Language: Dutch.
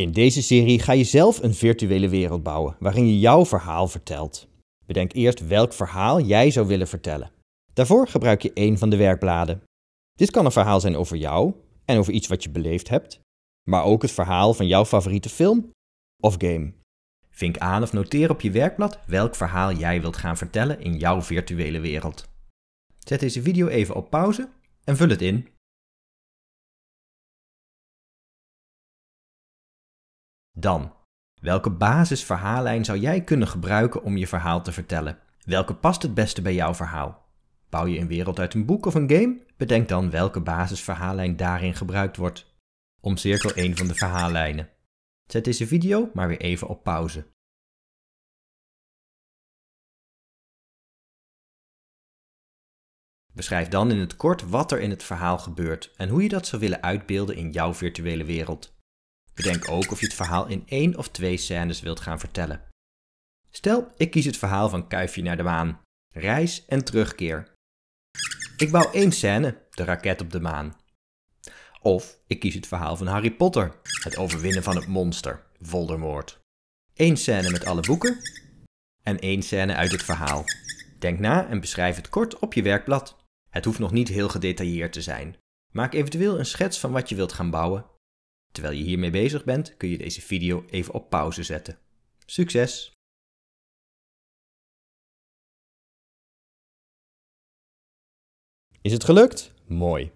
In deze serie ga je zelf een virtuele wereld bouwen waarin je jouw verhaal vertelt. Bedenk eerst welk verhaal jij zou willen vertellen. Daarvoor gebruik je één van de werkbladen. Dit kan een verhaal zijn over jou en over iets wat je beleefd hebt, maar ook het verhaal van jouw favoriete film of game. Vink aan of noteer op je werkblad welk verhaal jij wilt gaan vertellen in jouw virtuele wereld. Zet deze video even op pauze en vul het in. Dan, welke basisverhaallijn zou jij kunnen gebruiken om je verhaal te vertellen? Welke past het beste bij jouw verhaal? Bouw je een wereld uit een boek of een game? Bedenk dan welke basisverhaallijn daarin gebruikt wordt. Omcirkel een van de verhaallijnen. Zet deze video maar weer even op pauze. Beschrijf dan in het kort wat er in het verhaal gebeurt en hoe je dat zou willen uitbeelden in jouw virtuele wereld. Bedenk ook of je het verhaal in één of twee scènes wilt gaan vertellen. Stel, ik kies het verhaal van Kuifje naar de maan, reis en terugkeer. Ik bouw één scène, de raket op de maan. Of ik kies het verhaal van Harry Potter, het overwinnen van het monster, Voldemort. Eén scène met alle boeken en één scène uit het verhaal. Denk na en beschrijf het kort op je werkblad. Het hoeft nog niet heel gedetailleerd te zijn. Maak eventueel een schets van wat je wilt gaan bouwen. Terwijl je hiermee bezig bent, kun je deze video even op pauze zetten. Succes! Is het gelukt? Mooi.